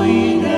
going